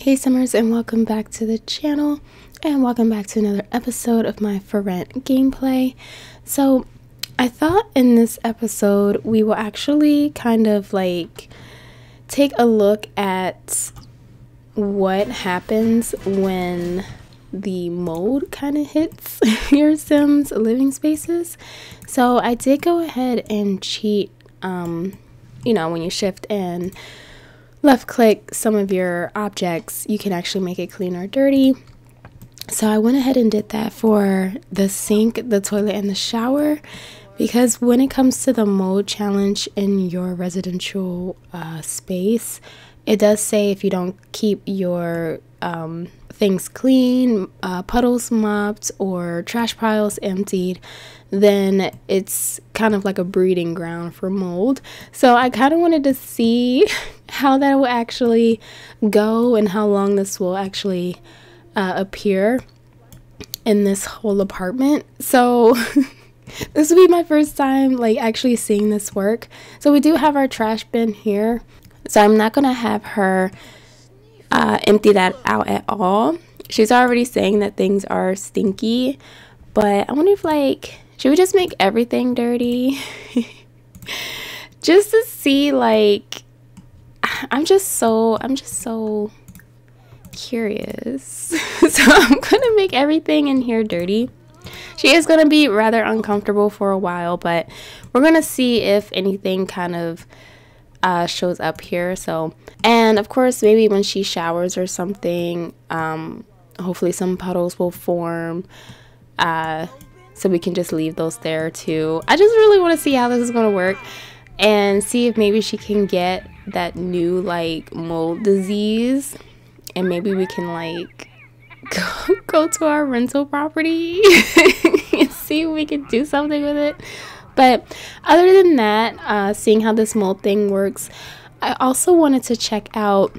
Hey Simmers and welcome back to the channel and welcome back to another episode of my For Rent gameplay. So I thought in this episode we will actually kind of like take a look at what happens when the mold kind of hits your Sims living spaces. So I did go ahead and cheat, um, you know, when you shift in left click some of your objects, you can actually make it clean or dirty. So I went ahead and did that for the sink, the toilet, and the shower because when it comes to the mold challenge in your residential uh, space, it does say if you don't keep your um, things clean, uh, puddles mopped, or trash piles emptied, then it's kind of like a breeding ground for mold. So I kind of wanted to see how that will actually go and how long this will actually uh, appear in this whole apartment. So this will be my first time like actually seeing this work. So we do have our trash bin here. So I'm not going to have her uh, empty that out at all. She's already saying that things are stinky, but I wonder if like should we just make everything dirty? just to see like I'm just so I'm just so curious. so I'm gonna make everything in here dirty. She is gonna be rather uncomfortable for a while, but we're gonna see if anything kind of uh, shows up here. So, and of course, maybe when she showers or something, um, hopefully some puddles will form. Uh, so we can just leave those there too. I just really want to see how this is going to work and see if maybe she can get that new like mold disease and maybe we can like go, go to our rental property and see if we can do something with it. But other than that, uh, seeing how this mold thing works, I also wanted to check out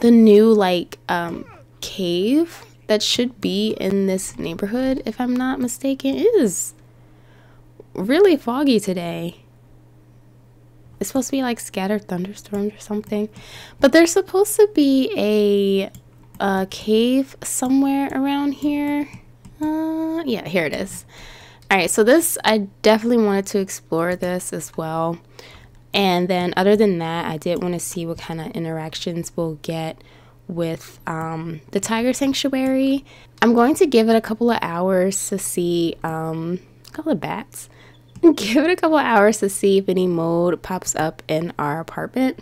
the new like um, cave that should be in this neighborhood, if I'm not mistaken. It is really foggy today. It's supposed to be like scattered thunderstorms or something. But there's supposed to be a, a cave somewhere around here. Uh, yeah, here it is. Alright, so this, I definitely wanted to explore this as well. And then other than that, I did want to see what kind of interactions we'll get with um, the Tiger Sanctuary. I'm going to give it a couple of hours to see, um, a couple of bats. give it a couple of hours to see if any mold pops up in our apartment.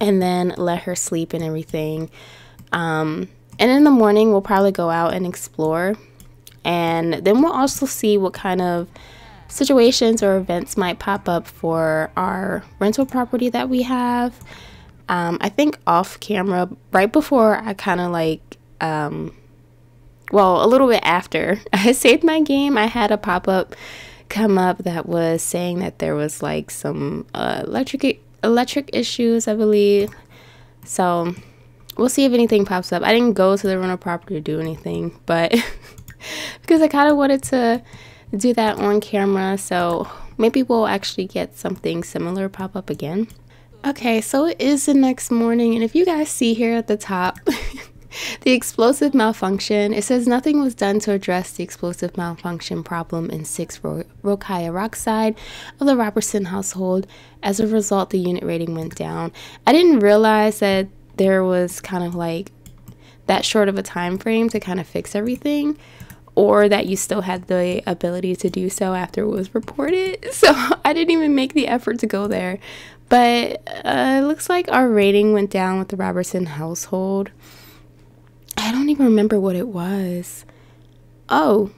And then let her sleep and everything. Um, and in the morning, we'll probably go out and explore. And then we'll also see what kind of situations or events might pop up for our rental property that we have um, I think off camera, right before I kind of like, um, well, a little bit after I saved my game, I had a pop up come up that was saying that there was like some uh, electric electric issues, I believe. So we'll see if anything pops up. I didn't go to the rental property to do anything, but because I kind of wanted to do that on camera, so maybe we'll actually get something similar pop up again. Okay, so it is the next morning, and if you guys see here at the top, the explosive malfunction, it says nothing was done to address the explosive malfunction problem in 6 Ro Rokaya Rockside of the Robertson household. As a result, the unit rating went down. I didn't realize that there was kind of like that short of a time frame to kind of fix everything or that you still had the ability to do so after it was reported. So I didn't even make the effort to go there. But uh, it looks like our rating went down with the Robertson household. I don't even remember what it was. Oh,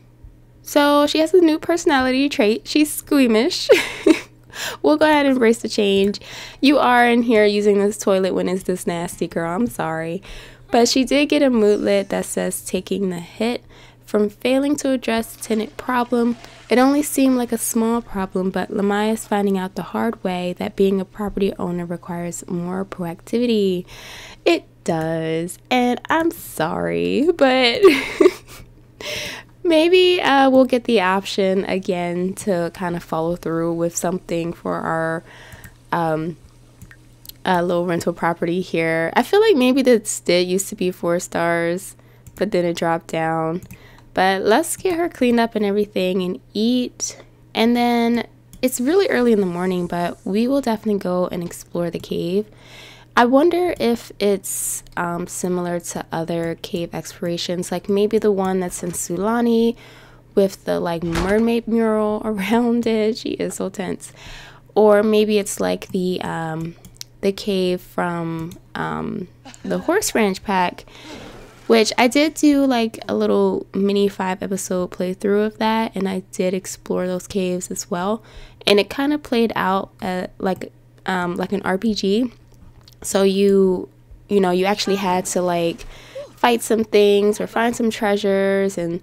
so she has a new personality trait. She's squeamish. we'll go ahead and embrace the change. You are in here using this toilet when it's this nasty, girl. I'm sorry. But she did get a moodlet that says taking the hit from failing to address tenant problem. It only seemed like a small problem, but Lamaya is finding out the hard way that being a property owner requires more proactivity. It does, and I'm sorry, but maybe uh, we'll get the option again to kind of follow through with something for our um, a little rental property here. I feel like maybe this did used to be four stars, but then it dropped down. But let's get her cleaned up and everything and eat. And then it's really early in the morning, but we will definitely go and explore the cave. I wonder if it's um, similar to other cave explorations, like maybe the one that's in Sulani with the like mermaid mural around it. She is so tense. Or maybe it's like the um, the cave from um, the Horse Ranch pack, which I did do like a little mini five episode playthrough of that, and I did explore those caves as well, and it kind of played out uh, like um, like an RPG. So you you know you actually had to like fight some things or find some treasures and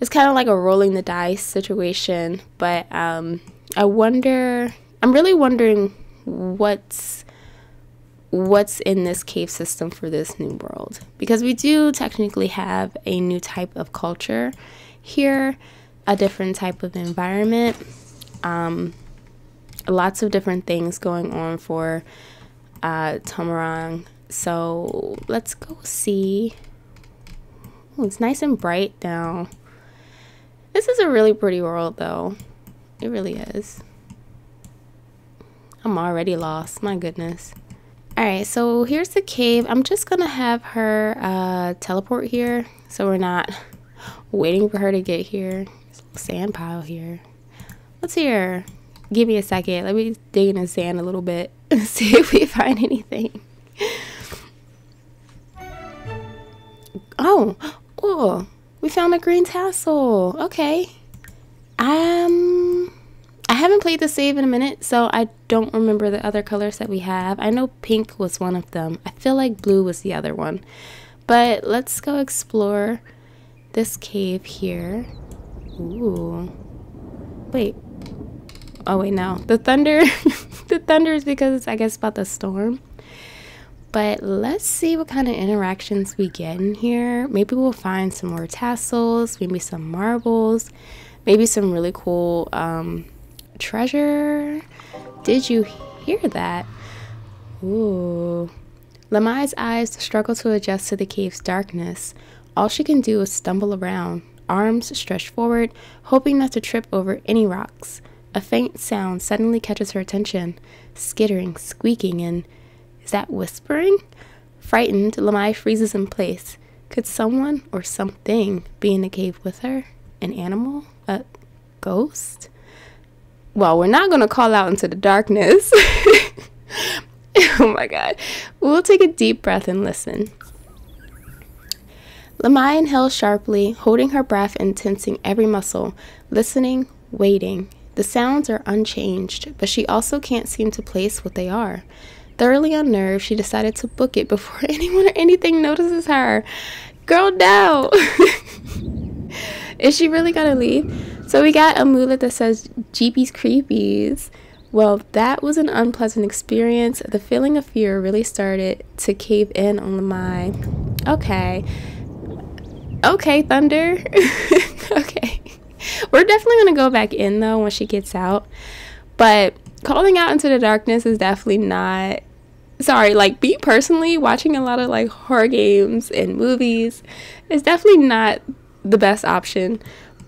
it's kind of like a rolling the dice situation but um, i wonder i'm really wondering what's what's in this cave system for this new world because we do technically have a new type of culture here a different type of environment um, lots of different things going on for uh, Tomarang. So let's go see. Oh, it's nice and bright now. This is a really pretty world though. It really is. I'm already lost. My goodness. Alright, so here's the cave. I'm just to have her uh, teleport here so we're not waiting for her to get here. sand pile here. Let's hear. Give me a second. Let me dig in the sand a little bit and see if we find anything. Oh, oh, we found a green tassel. Okay. Um, haven't played the save in a minute, so I don't remember the other colors that we have. I know pink was one of them. I feel like blue was the other one. But let's go explore this cave here. Ooh. Wait. Oh, wait, no. The thunder. the thunder is because it's, I guess, about the storm. But let's see what kind of interactions we get in here. Maybe we'll find some more tassels, maybe some marbles, maybe some really cool um, treasure. Did you hear that? Ooh. Lamai's eyes struggle to adjust to the cave's darkness. All she can do is stumble around, arms stretched forward, hoping not to trip over any rocks. A faint sound suddenly catches her attention skittering, squeaking, and is that whispering? Frightened, Lamai freezes in place. Could someone or something be in the cave with her? An animal? A ghost? Well, we're not going to call out into the darkness. oh my god. We'll take a deep breath and listen. Lamai inhales sharply, holding her breath and tensing every muscle, listening, waiting. The sounds are unchanged, but she also can't seem to place what they are. Thoroughly unnerved, she decided to book it before anyone or anything notices her. Girl, no! Is she really gonna leave? So we got a amulet that says Jeepies Creepies. Well, that was an unpleasant experience. The feeling of fear really started to cave in on my. Okay. Okay, Thunder. okay. We're definitely going to go back in though when she gets out. But calling out into the darkness is definitely not sorry, like me personally, watching a lot of like horror games and movies is definitely not the best option.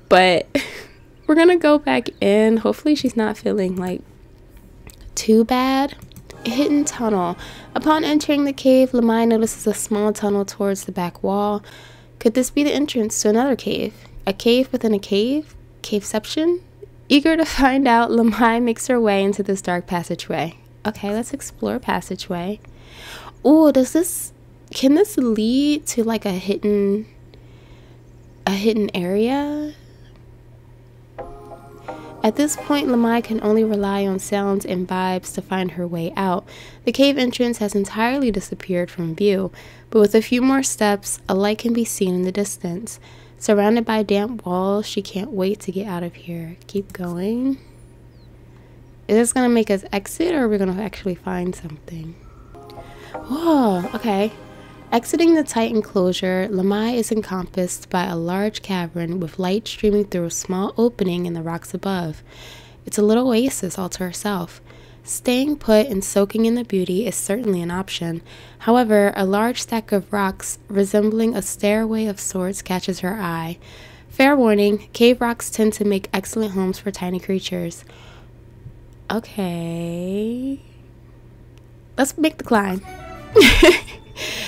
But we're gonna go back in. Hopefully, she's not feeling like too bad. Hidden tunnel. Upon entering the cave, Lamai notices a small tunnel towards the back wall. Could this be the entrance to another cave? A cave within a cave? Caveception? Eager to find out, Lamai makes her way into this dark passageway. Okay, let's explore passageway. Oh, does this can this lead to like a hidden a hidden area? At this point, Lamai can only rely on sounds and vibes to find her way out. The cave entrance has entirely disappeared from view, but with a few more steps, a light can be seen in the distance. Surrounded by damp walls, she can't wait to get out of here. Keep going. Is this going to make us exit or are we going to actually find something? Oh, okay. Exiting the tight enclosure, Lamai is encompassed by a large cavern with light streaming through a small opening in the rocks above. It's a little oasis all to herself. Staying put and soaking in the beauty is certainly an option. However, a large stack of rocks resembling a stairway of sorts catches her eye. Fair warning cave rocks tend to make excellent homes for tiny creatures. Okay. Let's make the climb.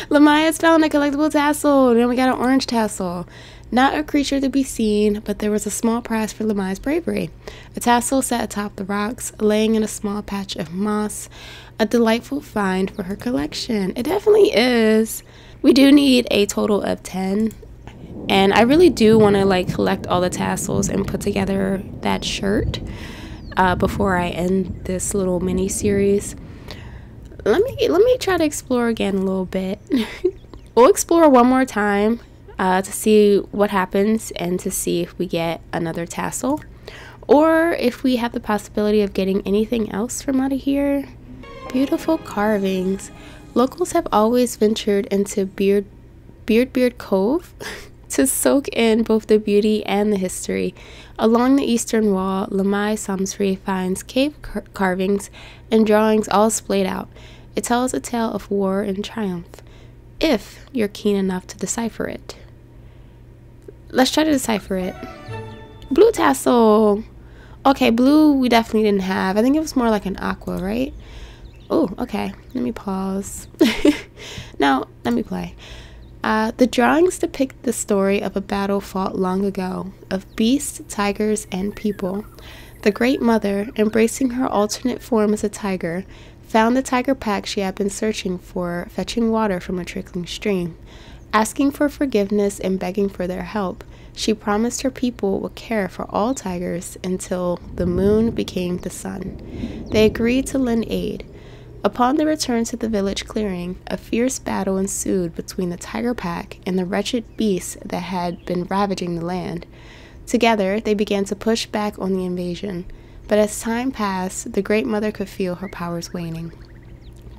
Lamaya's found a collectible tassel. And then we got an orange tassel. Not a creature to be seen, but there was a small prize for Lamaya's bravery. A tassel sat atop the rocks, laying in a small patch of moss. A delightful find for her collection. It definitely is. We do need a total of 10. And I really do want to like collect all the tassels and put together that shirt uh, before I end this little mini series. Let me let me try to explore again a little bit. we'll explore one more time uh, to see what happens and to see if we get another tassel or if we have the possibility of getting anything else from out of here. Beautiful carvings. Locals have always ventured into Beard Beard Beard Cove to soak in both the beauty and the history. Along the eastern wall, Lamai Samsri finds cave car carvings and drawings all splayed out. It tells a tale of war and triumph, if you're keen enough to decipher it. Let's try to decipher it. Blue tassel. Okay, blue we definitely didn't have. I think it was more like an aqua, right? Oh, okay. Let me pause. now, let me play. Uh, the drawings depict the story of a battle fought long ago, of beasts, tigers, and people. The Great Mother, embracing her alternate form as a tiger, found the tiger pack she had been searching for, fetching water from a trickling stream. Asking for forgiveness and begging for their help, she promised her people would care for all tigers until the moon became the sun. They agreed to lend aid. Upon their return to the village clearing, a fierce battle ensued between the tiger pack and the wretched beasts that had been ravaging the land. Together, they began to push back on the invasion, but as time passed, the Great Mother could feel her powers waning.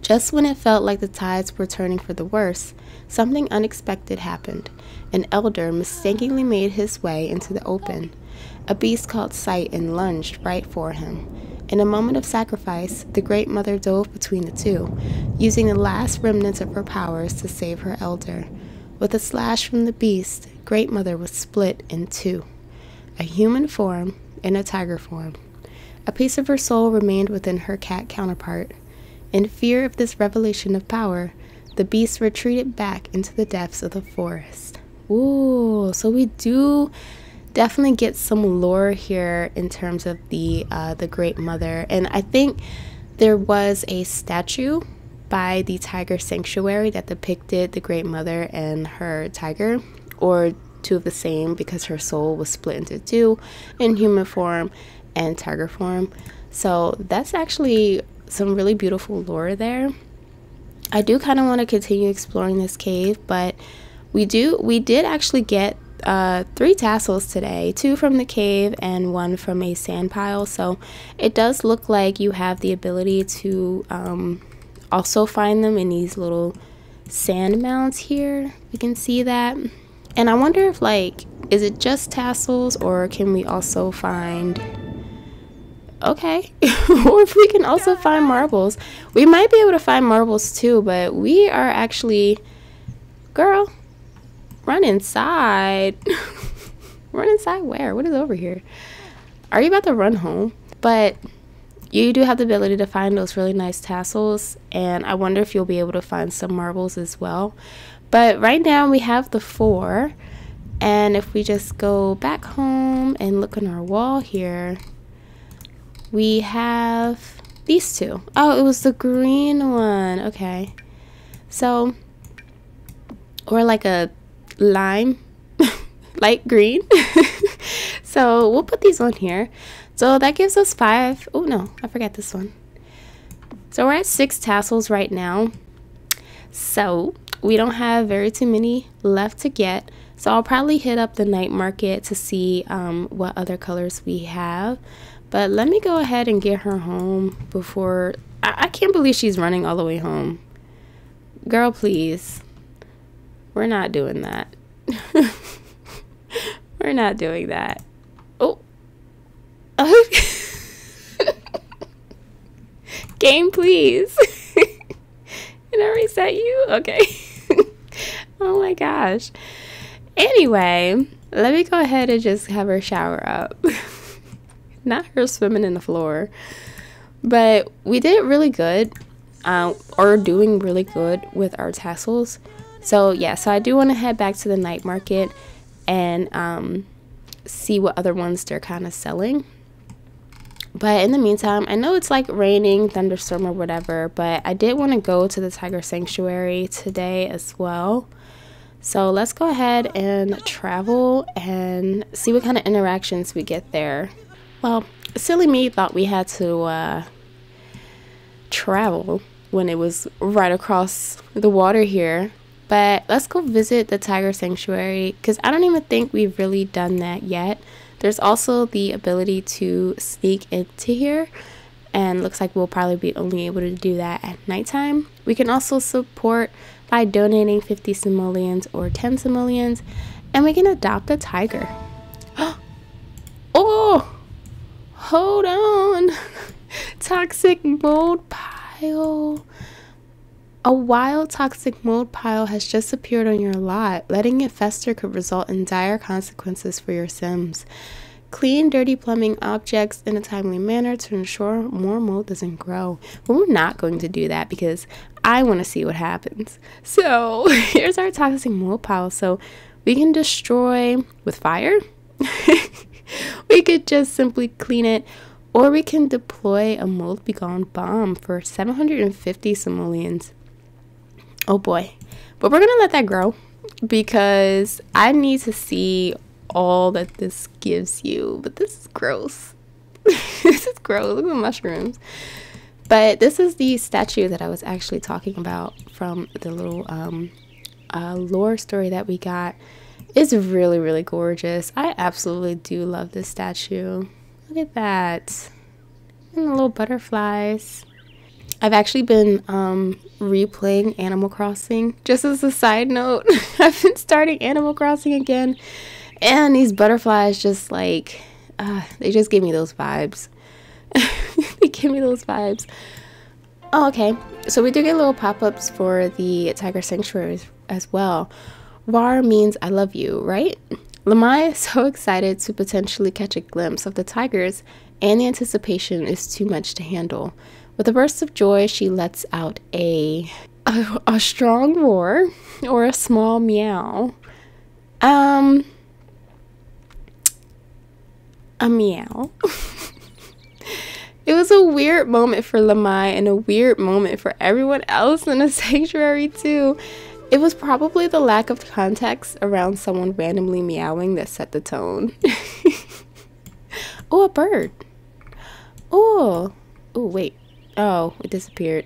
Just when it felt like the tides were turning for the worse, something unexpected happened. An elder mistakenly made his way into the open. A beast caught sight and lunged right for him. In a moment of sacrifice, the Great Mother dove between the two, using the last remnants of her powers to save her elder. With a slash from the beast, Great Mother was split in two a human form and a tiger form. A piece of her soul remained within her cat counterpart. In fear of this revelation of power, the beast retreated back into the depths of the forest. Ooh, so we do definitely get some lore here in terms of the uh, the Great Mother, and I think there was a statue by the Tiger Sanctuary that depicted the Great Mother and her tiger, or two of the same because her soul was split into two in human form and tiger form. So that's actually some really beautiful lore there. I do kind of want to continue exploring this cave, but we do we did actually get uh, three tassels today, two from the cave and one from a sand pile. So it does look like you have the ability to um, also find them in these little sand mounds here. You can see that. And I wonder if like, is it just tassels or can we also find okay. or if we can also find marbles. We might be able to find marbles too, but we are actually, girl, run inside. run inside where? What is over here? Are you about to run home? But you do have the ability to find those really nice tassels, and I wonder if you'll be able to find some marbles as well. But right now we have the four, and if we just go back home and look on our wall here, we have these two. Oh, it was the green one. Okay. So, or like a lime, light green. so we'll put these on here. So that gives us five. Oh no, I forgot this one. So we're at six tassels right now. So we don't have very too many left to get. So I'll probably hit up the night market to see um, what other colors we have. But let me go ahead and get her home before. I, I can't believe she's running all the way home. Girl, please. We're not doing that. We're not doing that. Oh. Game, please. Can I reset you? Okay. oh my gosh. Anyway, let me go ahead and just have her shower up. Not her swimming in the floor. But we did really good, uh, or doing really good with our tassels. So yeah, so I do want to head back to the night market and um, see what other ones they're kind of selling. But in the meantime, I know it's like raining, thunderstorm, or whatever, but I did want to go to the Tiger Sanctuary today as well. So let's go ahead and travel and see what kind of interactions we get there. Well, silly me thought we had to uh, travel when it was right across the water here. But let's go visit the Tiger Sanctuary because I don't even think we've really done that yet. There's also the ability to sneak into here and looks like we'll probably be only able to do that at nighttime. We can also support by donating 50 simoleons or 10 simoleons and we can adopt a tiger. oh, hold on. Toxic mold pile. A wild toxic mold pile has just appeared on your lot. Letting it fester could result in dire consequences for your Sims. Clean dirty plumbing objects in a timely manner to ensure more mold doesn't grow. But we're not going to do that because I want to see what happens. So here's our toxic mold pile. So we can destroy with fire. we could just simply clean it or we can deploy a mold begone bomb for 750 simoleons. Oh boy. But we're going to let that grow because I need to see all that this gives you. But this is gross. this is gross. Look at the mushrooms. But this is the statue that I was actually talking about from the little um, uh, lore story that we got. It's really, really gorgeous. I absolutely do love this statue. Look at that. And the little butterflies. I've actually been um, replaying Animal Crossing. Just as a side note, I've been starting Animal Crossing again, and these butterflies just like uh, they just give me those vibes. they give me those vibes. Oh, okay. So we do get little pop-ups for the Tiger Sanctuary as well. Var means I love you, right? Lamai is so excited to potentially catch a glimpse of the tigers, and the anticipation is too much to handle. With a burst of joy, she lets out a, a, a strong roar or a small meow. Um, a meow. it was a weird moment for Lamai and a weird moment for everyone else in the sanctuary, too. It was probably the lack of context around someone randomly meowing that set the tone. oh, a bird. Oh, oh, wait. Oh, it disappeared.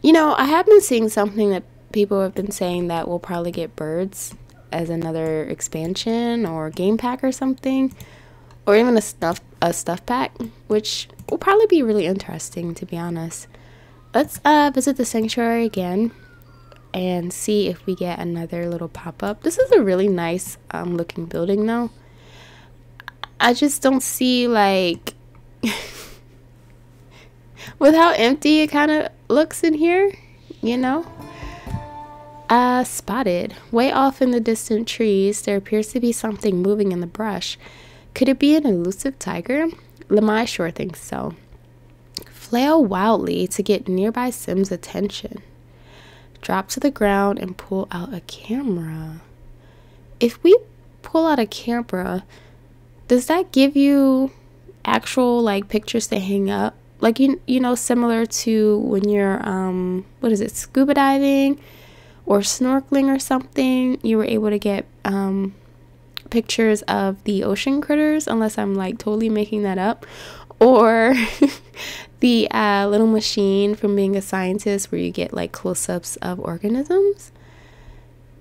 You know, I have been seeing something that people have been saying that we'll probably get birds as another expansion or game pack or something, or even a stuff a stuff pack, which will probably be really interesting to be honest. Let's uh, visit the sanctuary again and see if we get another little pop up. This is a really nice um, looking building though. I just don't see like with how empty it kind of looks in here, you know? Uh, spotted. Way off in the distant trees, there appears to be something moving in the brush. Could it be an elusive tiger? Lamai sure thinks so. Flail wildly to get nearby Sim's attention. Drop to the ground and pull out a camera. If we pull out a camera, does that give you actual like pictures to hang up? like you you know similar to when you're um what is it scuba diving or snorkeling or something you were able to get um pictures of the ocean critters unless i'm like totally making that up or the uh, little machine from being a scientist where you get like close-ups of organisms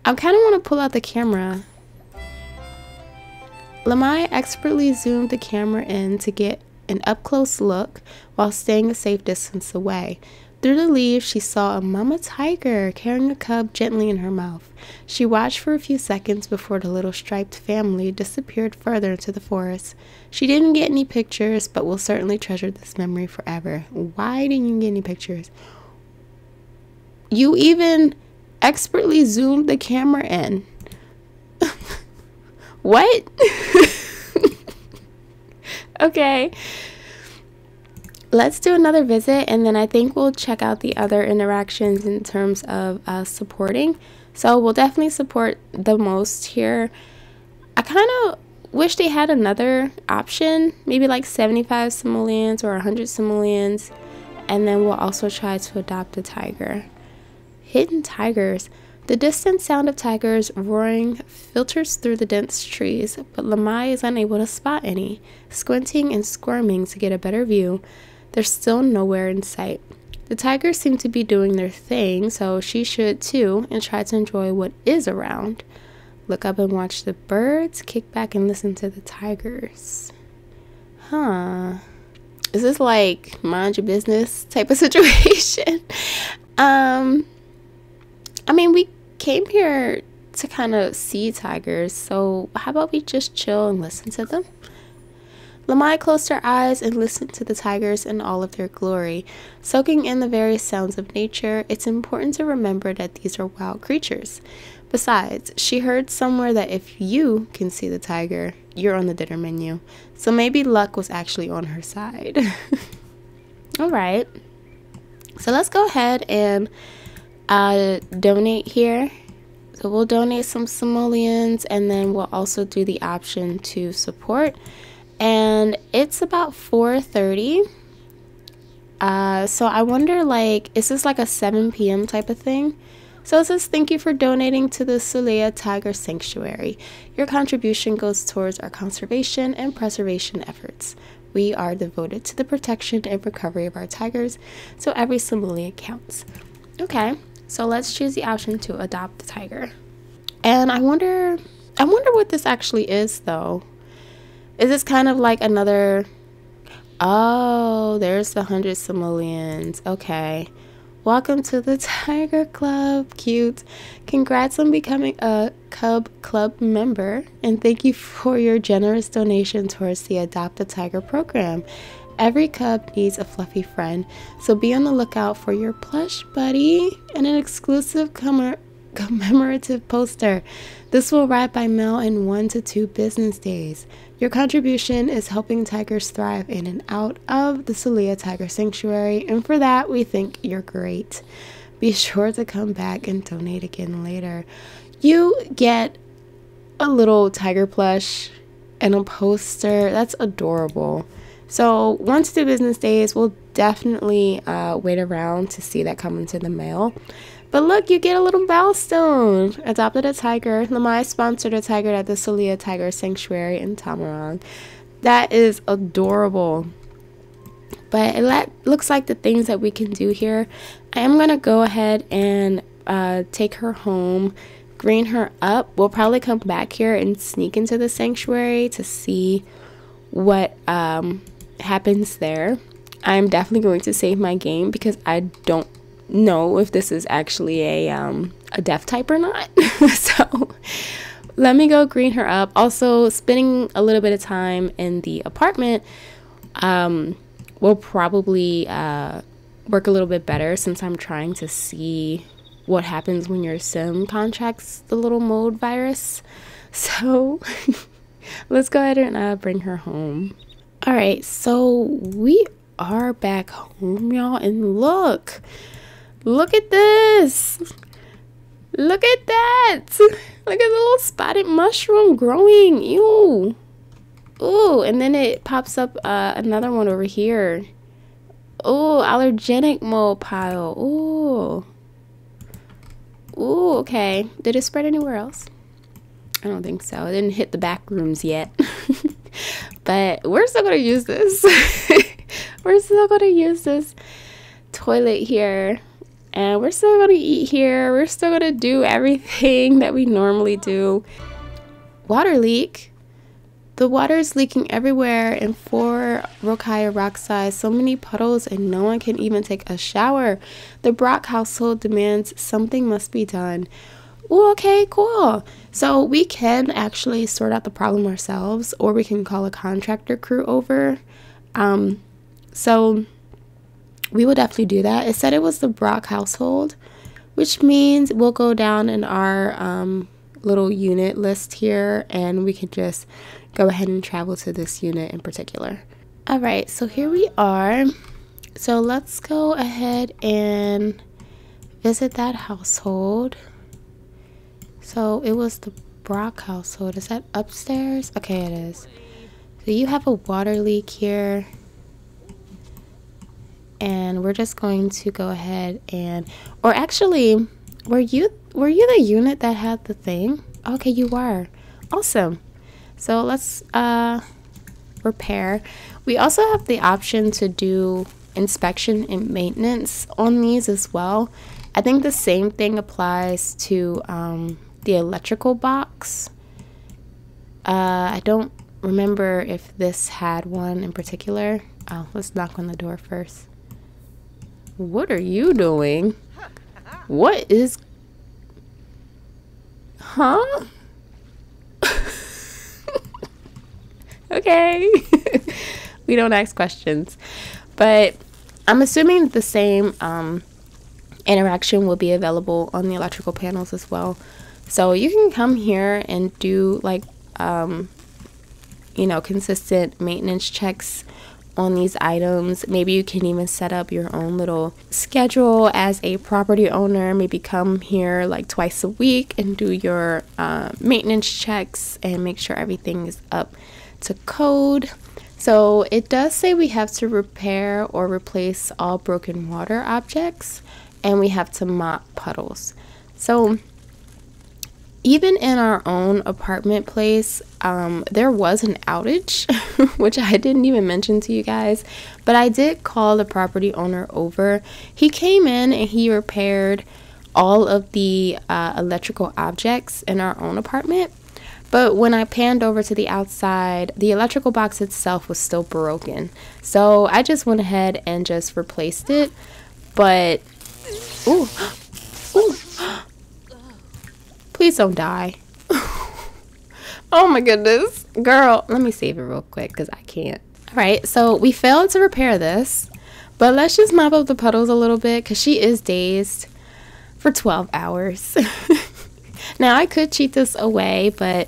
i kind of want to pull out the camera Lamai expertly zoomed the camera in to get an up close look while staying a safe distance away. Through the leaves, she saw a mama tiger carrying a cub gently in her mouth. She watched for a few seconds before the little striped family disappeared further into the forest. She didn't get any pictures, but will certainly treasure this memory forever. Why didn't you get any pictures? You even expertly zoomed the camera in. what? okay let's do another visit and then I think we'll check out the other interactions in terms of uh, supporting. So we'll definitely support the most here. I kind of wish they had another option, maybe like 75 simoleons or 100 simoleons. And then we'll also try to adopt a tiger. Hidden tigers. The distant sound of tigers roaring filters through the dense trees, but Lamai is unable to spot any. Squinting and squirming to get a better view, they're still nowhere in sight. The tigers seem to be doing their thing, so she should too and try to enjoy what is around. Look up and watch the birds, kick back and listen to the tigers. Huh. Is this like mind your business type of situation? um I mean, we came here to kind of see tigers, so how about we just chill and listen to them? Lamai closed her eyes and listened to the tigers in all of their glory. Soaking in the various sounds of nature, it's important to remember that these are wild creatures. Besides, she heard somewhere that if you can see the tiger, you're on the dinner menu. So maybe luck was actually on her side. all right. So let's go ahead and uh, donate here. So we'll donate some simoleons and then we'll also do the option to support and it's about 4.30 uh, so i wonder like is this like a 7 p.m type of thing so it says thank you for donating to the Sulea Tiger Sanctuary. Your contribution goes towards our conservation and preservation efforts. We are devoted to the protection and recovery of our tigers, so every simoleon counts. Okay, so let's choose the option to adopt the tiger. And I wonder I wonder what this actually is though. Is this kind of like another? Oh, there's the hundred simoleons. Okay. Welcome to the Tiger Club. Cute. Congrats on becoming a Cub Club member. And thank you for your generous donation towards the Adopt a Tiger program. Every cub needs a fluffy friend, so be on the lookout for your plush buddy and an exclusive commemorative poster. This will arrive by mail in one to two business days. Your contribution is helping tigers thrive in and out of the Sulea Tiger Sanctuary, and for that, we think you're great. Be sure to come back and donate again later. You get a little tiger plush and a poster. That's adorable. So, once the business days, we'll definitely uh, wait around to see that come into the mail. But look, you get a little milestone. Adopted a tiger. Lamai sponsored a tiger at the Sulea Tiger Sanctuary in Tomarang. That is adorable. But it looks like the things that we can do here. I am going to go ahead and uh, take her home, green her up. We'll probably come back here and sneak into the sanctuary to see what um, happens there. I'm definitely going to save my game because I don't know if this is actually a um, a deaf type or not. so let me go green her up. Also, spending a little bit of time in the apartment um, will probably uh, work a little bit better since I'm trying to see what happens when your sim contracts the little mold virus. So let's go ahead and uh, bring her home. All right, so we are back home, y'all, and look. Look at this. Look at that. Look at the little spotted mushroom growing. Ew. Ooh, and then it pops up uh, another one over here. Ooh, allergenic mold pile. Ooh. Ooh, okay. Did it spread anywhere else? I don't think so. It didn't hit the back rooms yet. but we're still going to use this. we're still going to use this toilet here and we're still gonna eat here. We're still gonna do everything that we normally do. Water leak. The water is leaking everywhere in 4 Rokaya Rockside. So many puddles and no one can even take a shower. The Brock household demands something must be done. Ooh, okay, cool. So we can actually sort out the problem ourselves or we can call a contractor crew over. Um, so we will definitely do that. It said it was the Brock household, which means we'll go down in our um, little unit list here and we can just go ahead and travel to this unit in particular. All right, so here we are. So let's go ahead and visit that household. So it was the Brock household. Is that upstairs? Okay, it is. So you have a water leak here. And we're just going to go ahead and or actually were you were you the unit that had the thing? Okay, you were. Awesome. So let's uh, repair. We also have the option to do inspection and maintenance on these as well. I think the same thing applies to um, the electrical box. Uh, I don't remember if this had one in particular. Oh, let's knock on the door first. What are you doing? What is... Huh? okay. we don't ask questions. But I'm assuming the same um, interaction will be available on the electrical panels as well. So you can come here and do like, um, you know, consistent maintenance checks on these items. Maybe you can even set up your own little schedule as a property owner. Maybe come here like twice a week and do your uh, maintenance checks and make sure everything is up to code. So it does say we have to repair or replace all broken water objects and we have to mop puddles. So even in our own apartment place, um, there was an outage, which I didn't even mention to you guys, but I did call the property owner over. He came in and he repaired all of the uh, electrical objects in our own apartment. But when I panned over to the outside, the electrical box itself was still broken. So I just went ahead and just replaced it. But, ooh, ooh, please don't die. oh my goodness. Girl, let me save it real quick because I can't. All right, so we failed to repair this. But let's just mop up the puddles a little bit because she is dazed for 12 hours. Now, I could cheat this away, but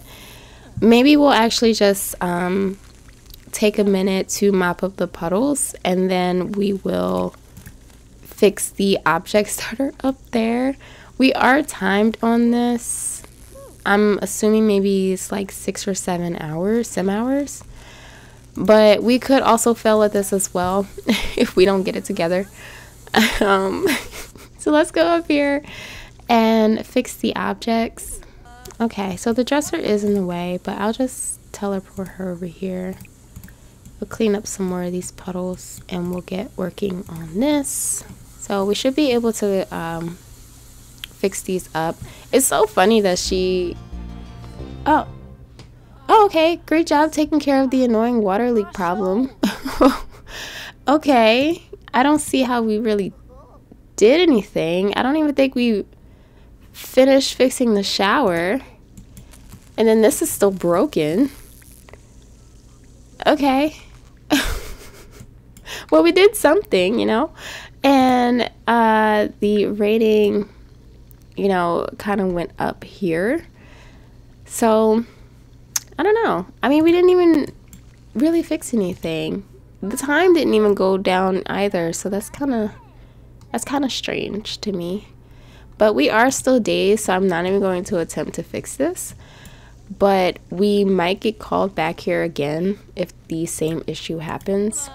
maybe we'll actually just um, take a minute to mop up the puddles and then we will fix the objects that are up there. We are timed on this. I'm assuming maybe it's like six or seven hours, some hours. But we could also fail at this as well if we don't get it together. Um, so let's go up here and fix the objects. Okay, so the dresser is in the way, but I'll just teleport her over here. We'll clean up some more of these puddles and we'll get working on this. So we should be able to um, fix these up. It's so funny that she... Oh. Oh, okay. Great job taking care of the annoying water leak problem. okay. I don't see how we really did anything. I don't even think we finished fixing the shower. And then this is still broken. Okay. well, we did something, you know? And uh, the rating, you know, kind of went up here. So, I don't know. I mean, we didn't even really fix anything. The time didn't even go down either, so that's kind of that's kind of strange to me. But we are still days, so I'm not even going to attempt to fix this. But we might get called back here again if the same issue happens.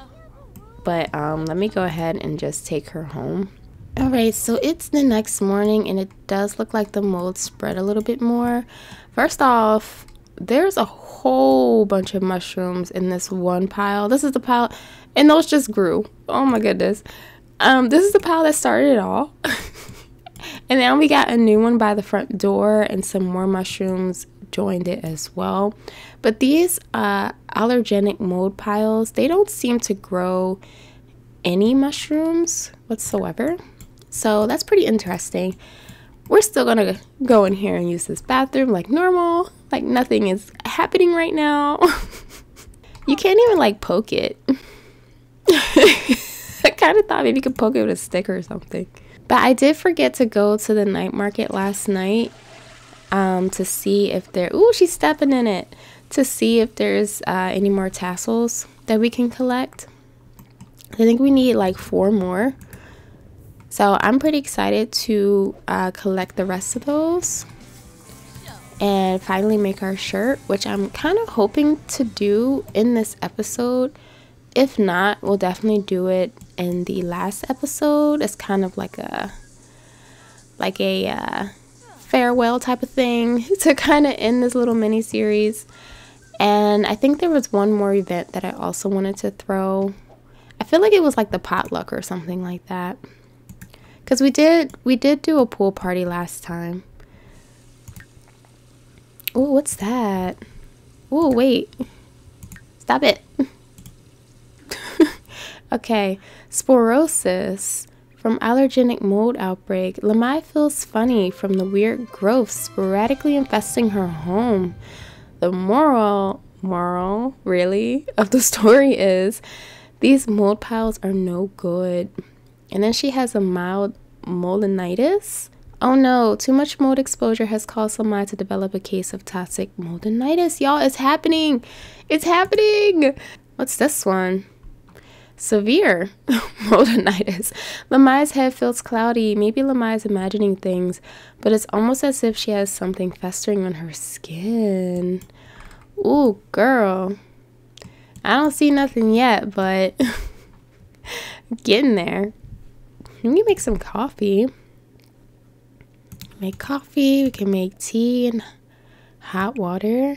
But um, let me go ahead and just take her home. Alright, so it's the next morning and it does look like the mold spread a little bit more. First off, there's a whole bunch of mushrooms in this one pile. This is the pile, and those just grew. Oh my goodness. Um, this is the pile that started it all. And then we got a new one by the front door and some more mushrooms joined it as well. But these uh, allergenic mold piles, they don't seem to grow any mushrooms whatsoever. So that's pretty interesting. We're still gonna go in here and use this bathroom like normal, like nothing is happening right now. you can't even like poke it. I kind of thought maybe you could poke it with a stick or something. But I did forget to go to the night market last night um, to see if there. Ooh, she's stepping in it. To see if there's uh, any more tassels that we can collect. I think we need like four more. So I'm pretty excited to uh, collect the rest of those and finally make our shirt, which I'm kind of hoping to do in this episode. If not, we'll definitely do it in the last episode. It's kind of like a like a uh, farewell type of thing to kind of end this little mini series. And I think there was one more event that I also wanted to throw. I feel like it was like the potluck or something like that. Cuz we did we did do a pool party last time. Oh, what's that? Oh, wait. Stop it. okay, sporosis from allergenic mold outbreak, Lamai feels funny from the weird growth sporadically infesting her home. The moral, moral, really, of the story is these mold piles are no good. And then she has a mild moldinitis. Oh no, too much mold exposure has caused Lamai to develop a case of toxic moldinitis. Y'all, it's happening. It's happening. What's this one? severe moldinitis. Lamai's head feels cloudy. Maybe Lamai's imagining things, but it's almost as if she has something festering on her skin. Ooh, girl. I don't see nothing yet, but getting there. We make some coffee. Make coffee. We can make tea and hot water.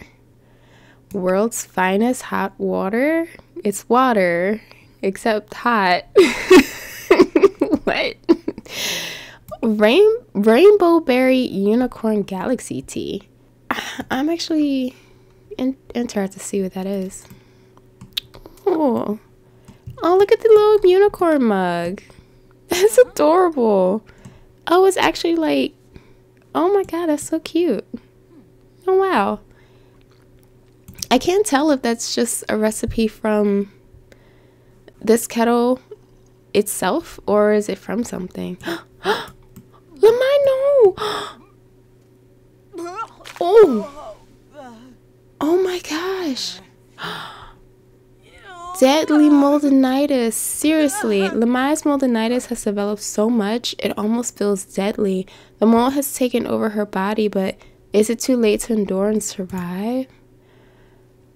World's finest hot water. It's water except hot. what? Rain rainbow berry unicorn galaxy tea. I'm actually in, interested to see what that is. Oh, oh! Look at the little unicorn mug. That's adorable. Oh, it's actually like, oh my god, that's so cute. Oh wow. I can't tell if that's just a recipe from this kettle itself or is it from something? Lamai, no! oh! Oh my gosh! Deadly moldinitis. Seriously, Lamai's moldinitis has developed so much it almost feels deadly. The mold has taken over her body, but is it too late to endure and survive?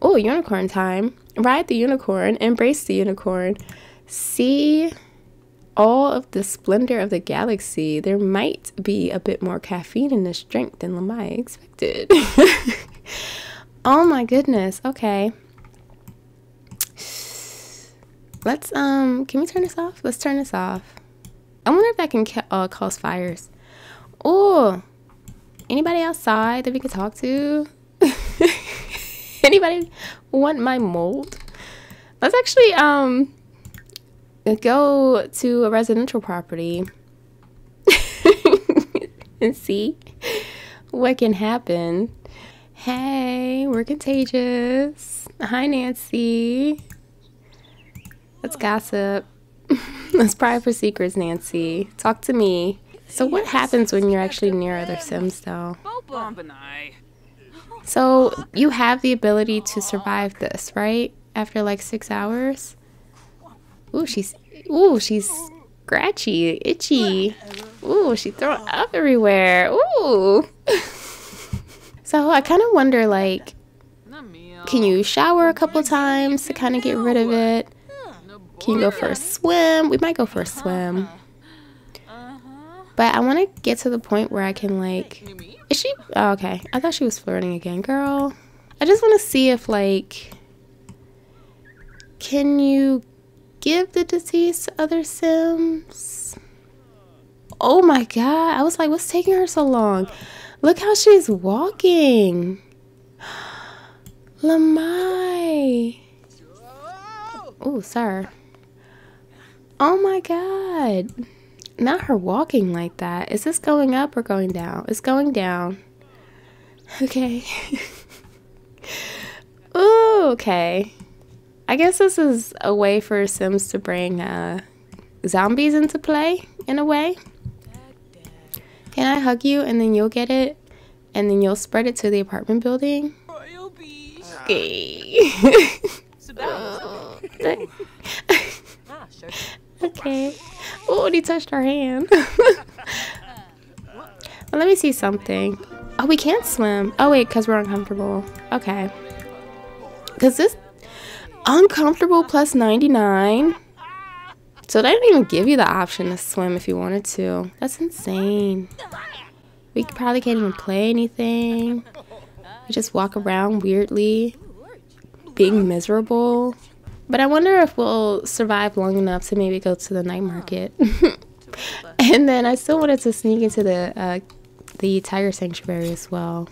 Oh, unicorn time. Ride the unicorn, embrace the unicorn. See all of the splendor of the galaxy. There might be a bit more caffeine in this drink than Lamai expected. oh my goodness. Okay. Let's, um, can we turn this off? Let's turn this off. I wonder if that can ca uh, cause fires. Oh, anybody outside that we could talk to? Anybody want my mold? Let's actually um go to a residential property and see what can happen. Hey, we're contagious. Hi, Nancy. Let's gossip. Let's pry for secrets, Nancy. Talk to me. So, what happens when you're actually near other Sims, though? So you have the ability to survive this, right? After like six hours. Ooh, she's ooh, she's scratchy, itchy. Ooh, she throwing up everywhere. Ooh. so I kind of wonder, like, can you shower a couple times to kind of get rid of it? Can you go for a swim? We might go for a swim. But I want to get to the point where I can like is she oh, okay. I thought she was flirting again. Girl. I just want to see if like can you give the disease to other Sims? Oh my god. I was like, what's taking her so long? Look how she's walking. Lamai. Oh, sir. Oh my god. Not her walking like that. Is this going up or going down? It's going down. Okay. Ooh, okay. I guess this is a way for Sims to bring uh, zombies into play, in a way. Can I hug you and then you'll get it? And then you'll spread it to the apartment building? Okay. Okay. Oh, he touched our hand. well, let me see something. Oh, we can't swim. Oh, wait, because we're uncomfortable. Okay. Because this uncomfortable plus 99. So they didn't even give you the option to swim if you wanted to. That's insane. We probably can't even play anything. We just walk around weirdly, being miserable. But I wonder if we'll survive long enough to maybe go to the night market. and then I still wanted to sneak into the uh, the tiger sanctuary as well.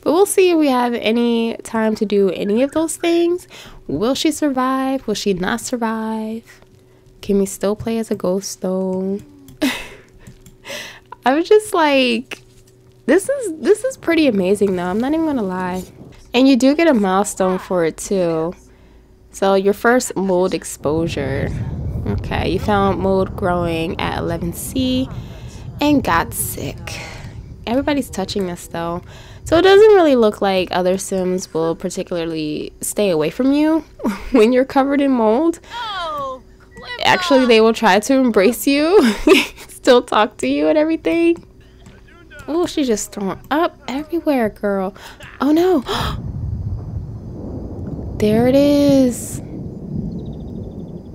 But we'll see if we have any time to do any of those things. Will she survive? Will she not survive? Can we still play as a ghost though? I was just like, this is this is pretty amazing though. I'm not even gonna lie. And you do get a milestone for it too. So your first mold exposure. Okay, you found mold growing at 11C and got sick. Everybody's touching us though. So it doesn't really look like other Sims will particularly stay away from you when you're covered in mold. Actually, they will try to embrace you, still talk to you and everything. Oh, she's just throwing up everywhere, girl. Oh no. there it is.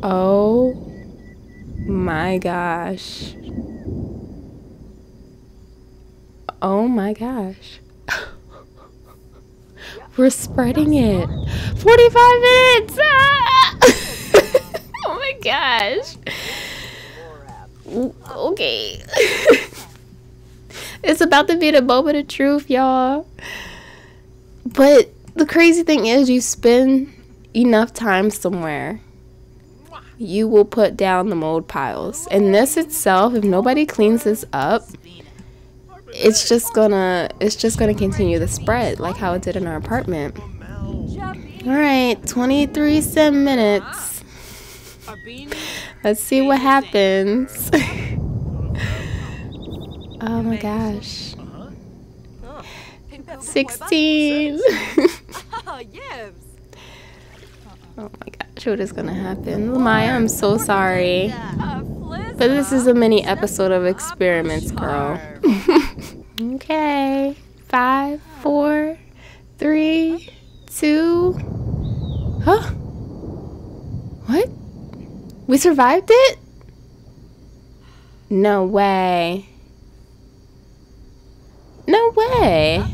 Oh my gosh. Oh my gosh. We're spreading it. 45 minutes! Ah! oh my gosh. Okay. it's about to be the moment of truth, y'all. But the crazy thing is, you spend enough time somewhere, you will put down the mold piles. And this itself, if nobody cleans this up, it's just gonna it's just gonna continue the spread like how it did in our apartment. All right, 23 sim minutes. Let's see what happens. oh my gosh. 16. Oh yes. Oh my gosh, what is gonna happen? Lamaya, I'm so sorry. But this is a mini episode of experiments, girl. okay. Five, four, three, two. Huh? What? We survived it? No way. No way.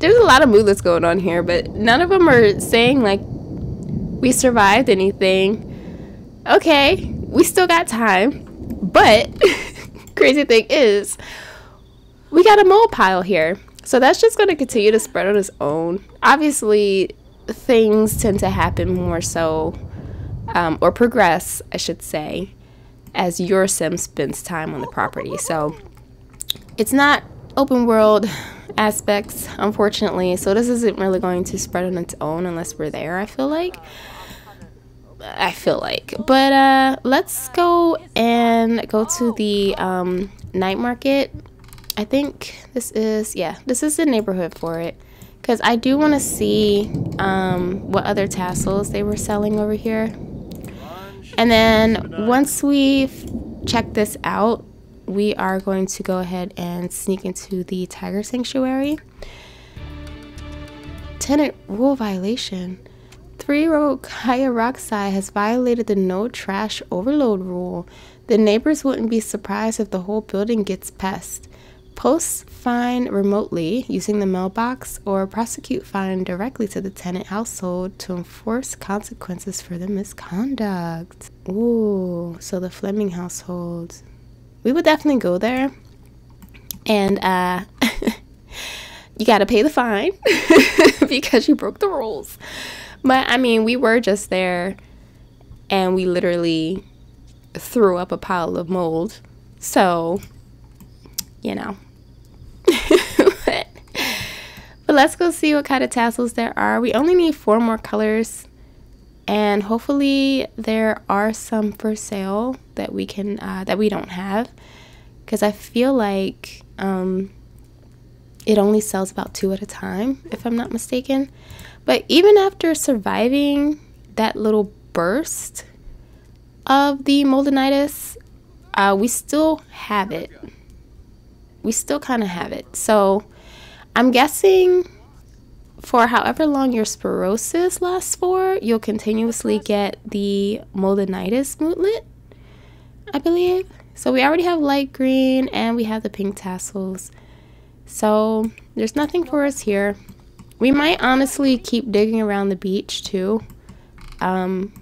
There's a lot of movements going on here, but none of them are saying like we survived anything. Okay, we still got time, but crazy thing is we got a mold pile here. So that's just going to continue to spread on its own. Obviously, things tend to happen more so, um, or progress, I should say, as your sim spends time on the property. So it's not open world aspects, unfortunately. So this isn't really going to spread on its own unless we're there, I feel like. I feel like. But uh, let's go and go to the um, night market. I think this is, yeah, this is the neighborhood for it. Because I do want to see um, what other tassels they were selling over here. And then once we've checked this out, we are going to go ahead and sneak into the tiger sanctuary. Tenant rule violation. Three-year-old Kaya Roxai has violated the no trash overload rule. The neighbors wouldn't be surprised if the whole building gets pest. Post fine remotely using the mailbox or prosecute fine directly to the tenant household to enforce consequences for the misconduct. Ooh, so the Fleming household. We would definitely go there. And uh you got to pay the fine because you broke the rules. But I mean, we were just there and we literally threw up a pile of mold. So, you know, but, but let's go see what kind of tassels there are. We only need four more colors and hopefully there are some for sale that we can uh, that we don't have because I feel like um, it only sells about two at a time if I'm not mistaken. But even after surviving that little burst of the moldinitis, uh, we still have it we still kind of have it. So I'm guessing for however long your sporosis lasts for, you'll continuously get the moldinitis moodlet, I believe. So we already have light green and we have the pink tassels. So there's nothing for us here. We might honestly keep digging around the beach too um,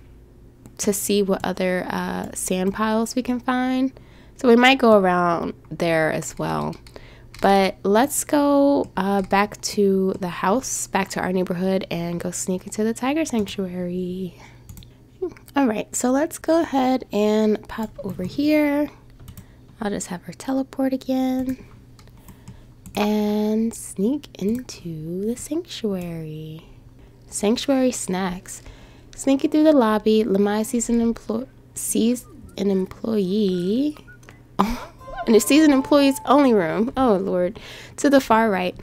to see what other uh, sand piles we can find. So we might go around there as well. But let's go uh, back to the house, back to our neighborhood, and go sneak into the tiger sanctuary. All right, so let's go ahead and pop over here. I'll just have her teleport again and sneak into the sanctuary. Sanctuary snacks. Sneaking through the lobby, Lamai sees an, emplo- sees an employee and it sees an employees only room. Oh, Lord. To the far right.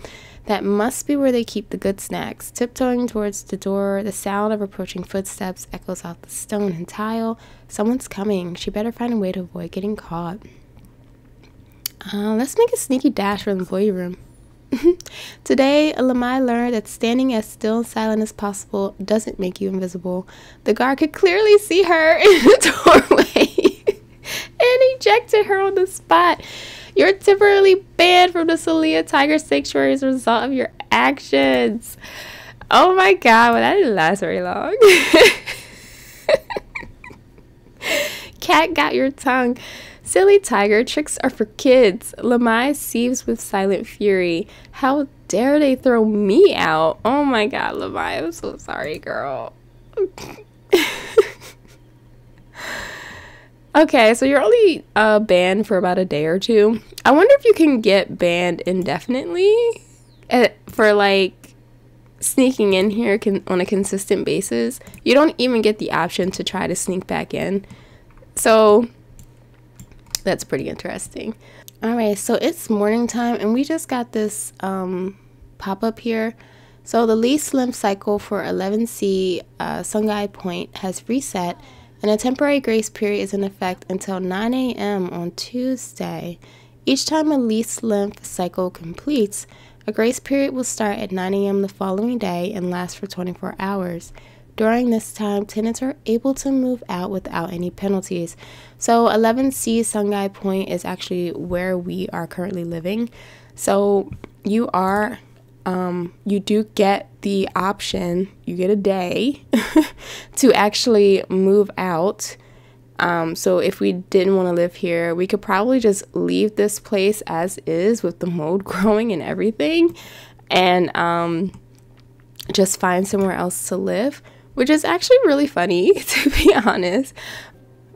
That must be where they keep the good snacks. Tiptoeing towards the door, the sound of approaching footsteps echoes off the stone and tile. Someone's coming. She better find a way to avoid getting caught. Uh, let's make a sneaky dash for the employee room. Today, Lamai learned that standing as still and silent as possible doesn't make you invisible. The guard could clearly see her in the doorway ejected her on the spot. You're temporarily banned from the Sulea Tiger Sanctuary as a result of your actions. Oh my god, well, that didn't last very long. Cat got your tongue. Silly tiger, tricks are for kids. Lamai seethes with silent fury. How dare they throw me out? Oh my god, Lamai, I'm so sorry, girl. Okay, so you're only uh, banned for about a day or two. I wonder if you can get banned indefinitely eh, for like sneaking in here can, on a consistent basis. You don't even get the option to try to sneak back in. So that's pretty interesting. All right, so it's morning time and we just got this um, pop up here. So the lease length cycle for 11C uh, Sungai Point has reset and a temporary grace period is in effect until 9 a.m. on Tuesday. Each time a lease length cycle completes, a grace period will start at 9 a.m. the following day and last for 24 hours. During this time, tenants are able to move out without any penalties. So, 11C Sungai Point is actually where we are currently living. So, you are um, you do get the option, you get a day to actually move out. Um, so if we didn't want to live here, we could probably just leave this place as is with the mold growing and everything and um, just find somewhere else to live, which is actually really funny, to be honest.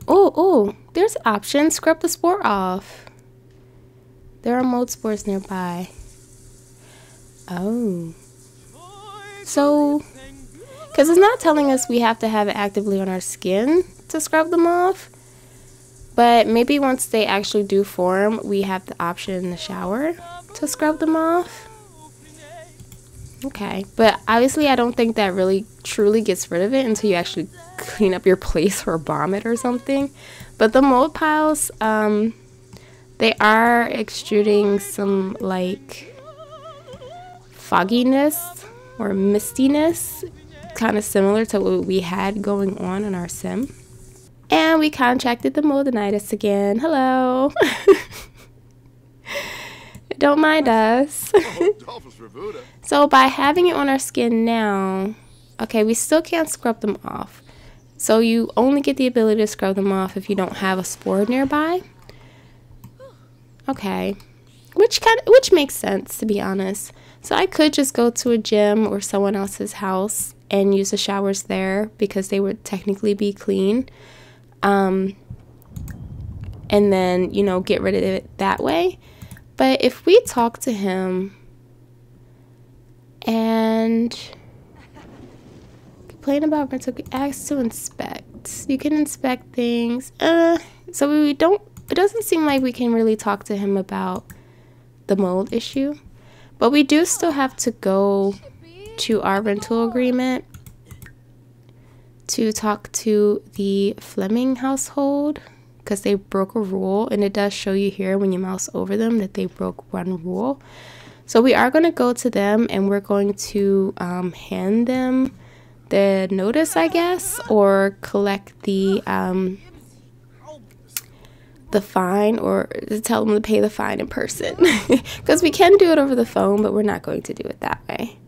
Oh, oh, there's options. Scrub the spore off. There are mold spores nearby. Oh. So, because it's not telling us we have to have it actively on our skin to scrub them off. But maybe once they actually do form, we have the option in the shower to scrub them off. Okay, but obviously I don't think that really truly gets rid of it until you actually clean up your place or bomb it or something. But the mold piles, um, they are extruding some like fogginess or mistiness, kind of similar to what we had going on in our sim. And we contracted the moldinitis again. Hello. don't mind us. so by having it on our skin now, okay, we still can't scrub them off. So you only get the ability to scrub them off if you don't have a spore nearby. Okay. Which kind of, which makes sense to be honest. So I could just go to a gym or someone else's house and use the showers there because they would technically be clean. Um, and then, you know, get rid of it that way. But if we talk to him and complain about rental, ask to inspect. You can inspect things. Uh, so we don't, it doesn't seem like we can really talk to him about the mold issue. But we do still have to go to our rental agreement to talk to the Fleming household because they broke a rule and it does show you here when you mouse over them that they broke one rule. So we are going to go to them and we're going to um, hand them the notice, I guess, or collect the um, the fine or to tell them to pay the fine in person. Because we can do it over the phone but we're not going to do it that way.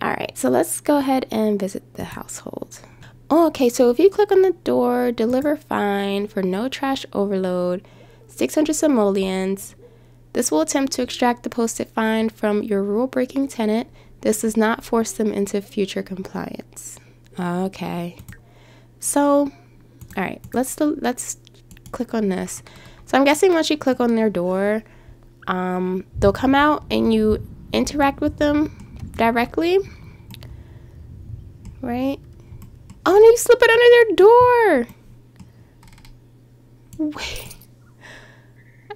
All right so let's go ahead and visit the household. Oh, okay so if you click on the door deliver fine for no trash overload 600 simoleons. This will attempt to extract the posted fine from your rule breaking tenant. This does not force them into future compliance. Okay. So all right let's let's click on this. So I'm guessing once you click on their door, um, they'll come out and you interact with them directly. Right? Oh, and you slip it under their door. Wait.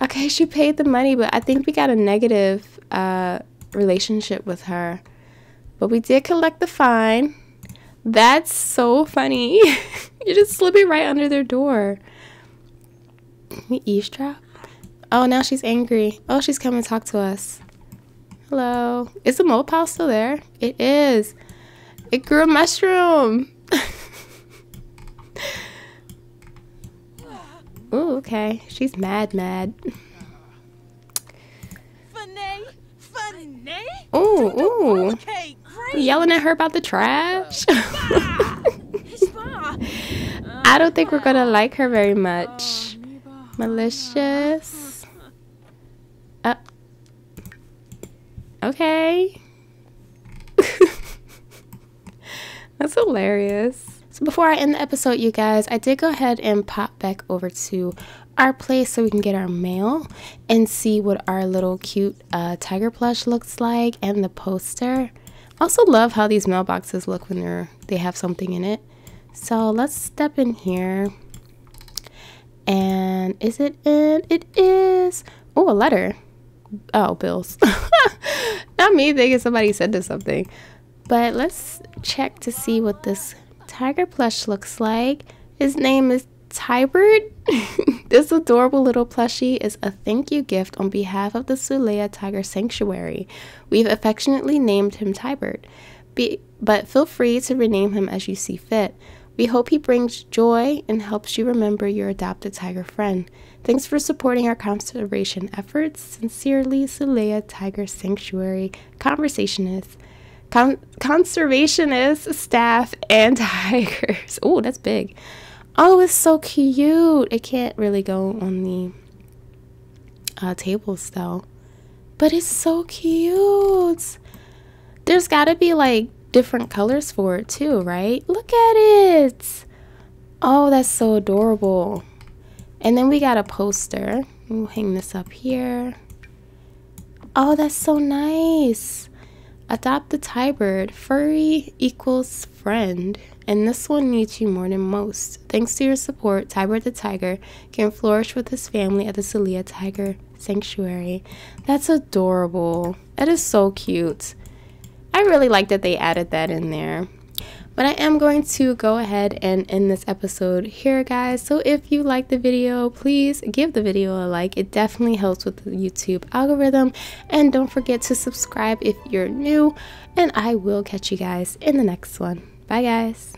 Okay, she paid the money, but I think we got a negative uh, relationship with her. But we did collect the fine. That's so funny. you just slip it right under their door. We eavesdrop? Oh, now she's angry. Oh, she's coming to talk to us. Hello. Is the mold pile still there? It is. It grew a mushroom. Ooh, okay. She's mad, mad. Ooh, ooh. Yelling at her about the trash. I don't think we're gonna like her very much. Malicious. Uh, okay. That's hilarious. So before I end the episode, you guys, I did go ahead and pop back over to our place so we can get our mail and see what our little cute uh, tiger plush looks like and the poster. Also love how these mailboxes look when they're they have something in it. So let's step in here. And is it in? It is. Oh, a letter. Oh, bills. Not me thinking somebody sent us something. But let's check to see what this tiger plush looks like. His name is Tybert. this adorable little plushie is a thank you gift on behalf of the Sulea Tiger Sanctuary. We've affectionately named him Tybert, Be but feel free to rename him as you see fit. We hope he brings joy and helps you remember your adopted tiger friend. Thanks for supporting our conservation efforts. Sincerely, Sulea Tiger Sanctuary Conversationists. Con- conservationist staff and tigers. Oh, that's big. Oh, it's so cute. It can't really go on the uh, tables though. But it's so cute. There's got to be like different colors for it too, right? Look at it. Oh, that's so adorable. And then we got a poster. We'll hang this up here. Oh, that's so nice. Adopt the Tybird. Furry equals friend. And this one needs you more than most. Thanks to your support, Tybird the Tiger can flourish with his family at the Sulea Tiger Sanctuary. That's adorable. That is so cute. I really like that they added that in there. But I am going to go ahead and end this episode here, guys. So if you like the video, please give the video a like. It definitely helps with the YouTube algorithm. And don't forget to subscribe if you're new. And I will catch you guys in the next one. Bye, guys.